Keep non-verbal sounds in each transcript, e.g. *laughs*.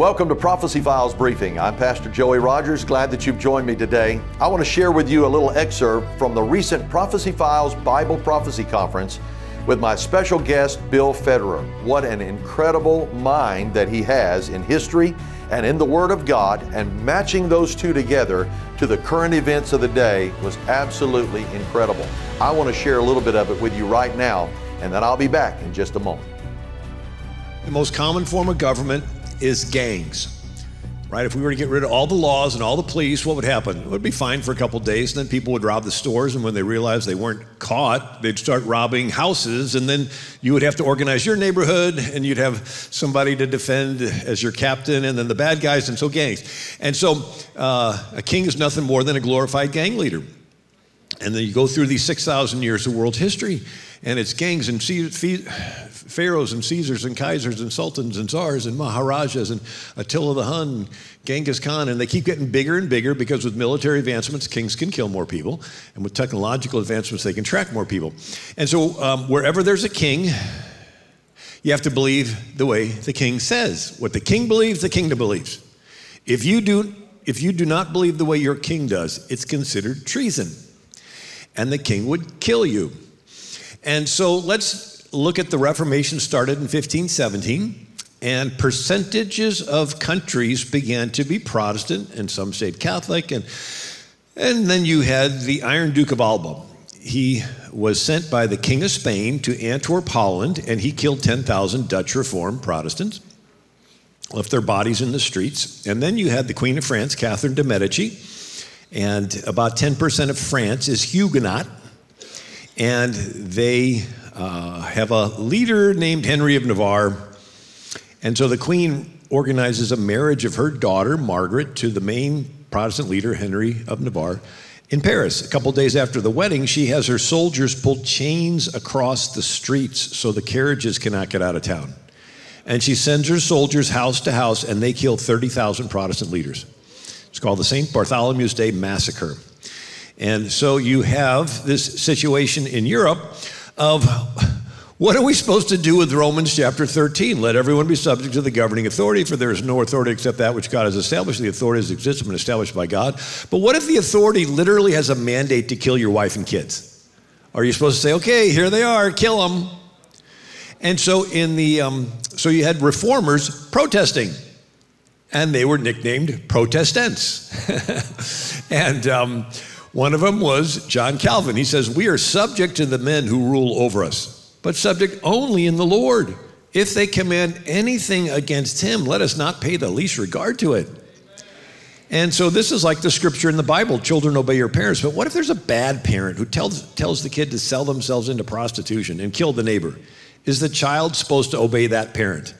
Welcome to Prophecy Files Briefing. I'm Pastor Joey Rogers. Glad that you've joined me today. I want to share with you a little excerpt from the recent Prophecy Files Bible Prophecy Conference with my special guest, Bill Federer. What an incredible mind that he has in history and in the Word of God, and matching those two together to the current events of the day was absolutely incredible. I want to share a little bit of it with you right now, and then I'll be back in just a moment. The most common form of government is gangs. Right? If we were to get rid of all the laws and all the police, what would happen? It would be fine for a couple days, and then people would rob the stores, and when they realized they weren't caught, they'd start robbing houses, and then you would have to organize your neighborhood, and you'd have somebody to defend as your captain, and then the bad guys, and so gangs. And so uh, a king is nothing more than a glorified gang leader. And then you go through these 6,000 years of world history, and it's gangs and pharaohs and Caesars and Kaisers and sultans and czars and maharajas and Attila the Hun, and Genghis Khan, and they keep getting bigger and bigger because with military advancements, kings can kill more people, and with technological advancements, they can track more people. And so um, wherever there's a king, you have to believe the way the king says. What the king believes, the kingdom believes. If you do, if you do not believe the way your king does, it's considered treason, and the king would kill you. And so let's look at the Reformation started in 1517, and percentages of countries began to be Protestant, and some stayed Catholic, and, and then you had the Iron Duke of Alba. He was sent by the King of Spain to Antwerp, Holland, and he killed 10,000 Dutch Reformed Protestants, left their bodies in the streets. And then you had the Queen of France, Catherine de' Medici, and about 10% of France is Huguenot, and they uh, have a leader named Henry of Navarre. And so the queen organizes a marriage of her daughter, Margaret, to the main Protestant leader, Henry of Navarre, in Paris. A couple days after the wedding, she has her soldiers pull chains across the streets so the carriages cannot get out of town. And she sends her soldiers house to house, and they kill 30,000 Protestant leaders. It's called the St. Bartholomew's Day Massacre. And so you have this situation in Europe of what are we supposed to do with Romans chapter 13? Let everyone be subject to the governing authority, for there is no authority except that which God has established. The authority has existed and established by God. But what if the authority literally has a mandate to kill your wife and kids? Are you supposed to say, okay, here they are, kill them? And so in the um, so you had reformers protesting, and they were nicknamed Protestants, *laughs* and. Um, one of them was John Calvin. He says, We are subject to the men who rule over us, but subject only in the Lord. If they command anything against him, let us not pay the least regard to it. And so this is like the scripture in the Bible children obey your parents. But what if there's a bad parent who tells, tells the kid to sell themselves into prostitution and kill the neighbor? Is the child supposed to obey that parent?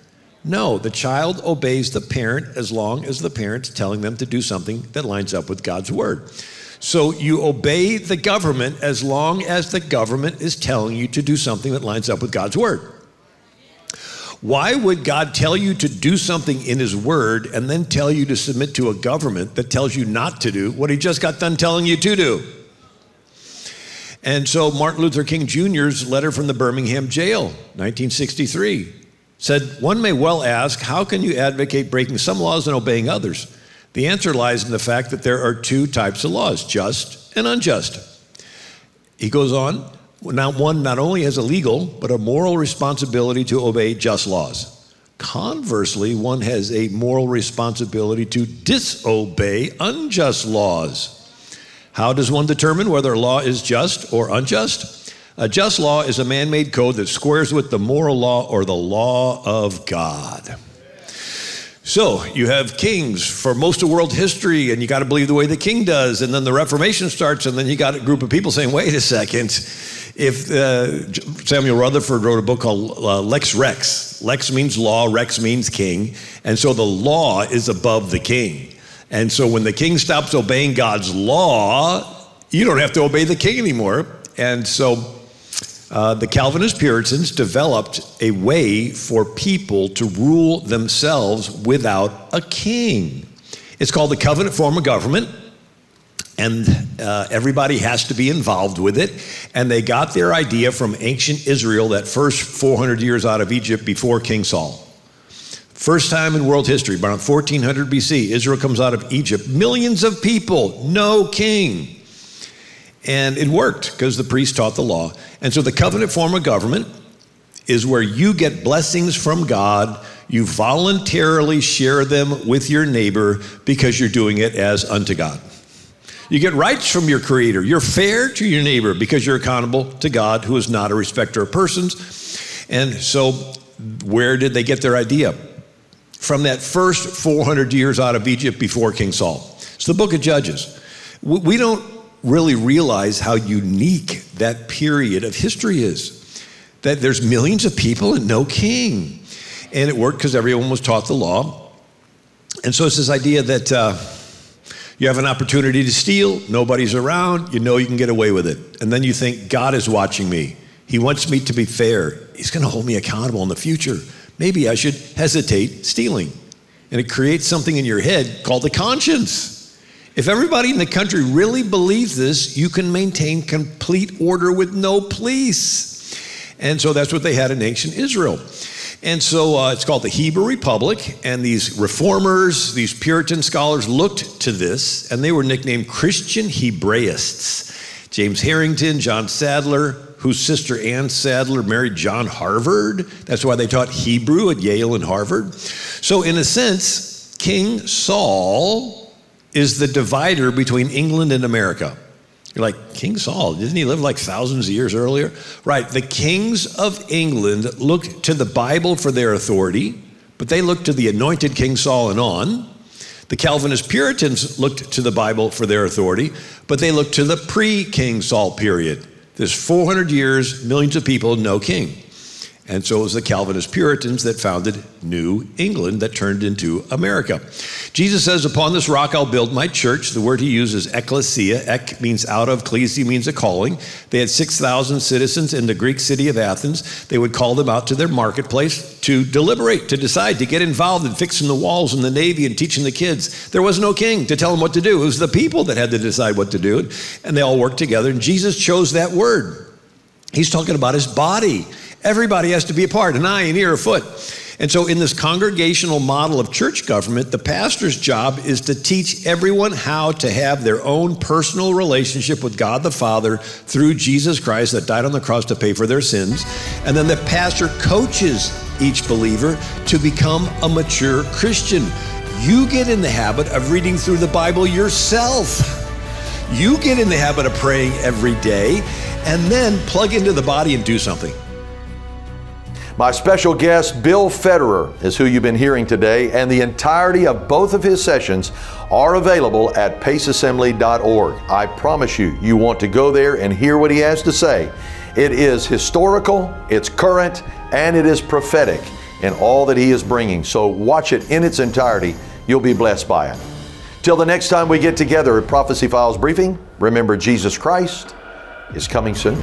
No, the child obeys the parent as long as the parent's telling them to do something that lines up with God's word. So you obey the government as long as the government is telling you to do something that lines up with God's word. Why would God tell you to do something in His Word and then tell you to submit to a government that tells you not to do what He just got done telling you to do? And so Martin Luther King Jr.'s letter from the Birmingham jail, 1963, said, One may well ask, how can you advocate breaking some laws and obeying others? The answer lies in the fact that there are two types of laws just and unjust. He goes on, now one not only has a legal, but a moral responsibility to obey just laws. Conversely, one has a moral responsibility to disobey unjust laws. How does one determine whether a law is just or unjust? A just law is a man made code that squares with the moral law or the law of God. So you have kings for most of world history, and you got to believe the way the king does. And then the Reformation starts, and then you got a group of people saying, wait a second. If uh, Samuel Rutherford wrote a book called uh, Lex Rex, Lex means law, Rex means king. And so the law is above the king. And so when the king stops obeying God's law, you don't have to obey the king anymore. And so uh, the Calvinist Puritans developed a way for people to rule themselves without a king. It's called the covenant form of government, and uh, everybody has to be involved with it. And they got their idea from ancient Israel, that first 400 years out of Egypt before King Saul. First time in world history, around 1400 BC, Israel comes out of Egypt. Millions of people, no king. And it worked because the priest taught the law. And so the covenant form of government is where you get blessings from God. You voluntarily share them with your neighbor because you're doing it as unto God. You get rights from your creator. You're fair to your neighbor because you're accountable to God, who is not a respecter of persons. And so, where did they get their idea? from that first 400 years out of Egypt before King Saul. It's the book of Judges. We don't really realize how unique that period of history is. That there's millions of people and no king. And it worked because everyone was taught the law. And so it's this idea that uh, you have an opportunity to steal, nobody's around, you know you can get away with it. And then you think, God is watching me. He wants me to be fair. He's going to hold me accountable in the future maybe I should hesitate stealing. And it creates something in your head called the conscience. If everybody in the country really believes this, you can maintain complete order with no police. And so that's what they had in ancient Israel. And so uh, it's called the Hebrew Republic. And these reformers, these Puritan scholars looked to this, and they were nicknamed Christian Hebraists. James Harrington, John Sadler, whose sister Ann Sadler married John Harvard. That's why they taught Hebrew at Yale and Harvard. So, in a sense, King Saul is the divider between England and America. You're like, King Saul, didn't he live like thousands of years earlier? Right, the kings of England looked to the Bible for their authority, but they looked to the anointed King Saul and on. The Calvinist Puritans looked to the Bible for their authority, but they looked to the pre King Saul period. There's 400 years, millions of people, no king. And so it was the Calvinist Puritans that founded New England that turned into America. Jesus says, Upon this rock I'll build my church. The word he uses, ecclesia. Ek means out of, ecclesia means a calling. They had 6,000 citizens in the Greek city of Athens. They would call them out to their marketplace to deliberate, to decide, to get involved in fixing the walls and the navy and teaching the kids. There was no king to tell them what to do. It was the people that had to decide what to do. And they all worked together. And Jesus chose that word. He's talking about his body. Everybody has to be a part, an eye, an ear, a foot. And so, in this congregational model of church government, the pastor's job is to teach everyone how to have their own personal relationship with God the Father through Jesus Christ that died on the cross to pay for their sins. And then the pastor coaches each believer to become a mature Christian. You get in the habit of reading through the Bible yourself. You get in the habit of praying every day and then plug into the body and do something. My special guest, Bill Federer, is who you've been hearing today, and the entirety of both of his sessions are available at paceassembly.org. I promise you, you want to go there and hear what he has to say. It is historical, it's current, and it is prophetic in all that he is bringing. So watch it in its entirety. You'll be blessed by it. Till the next time we get together at Prophecy Files Briefing, remember Jesus Christ is coming soon.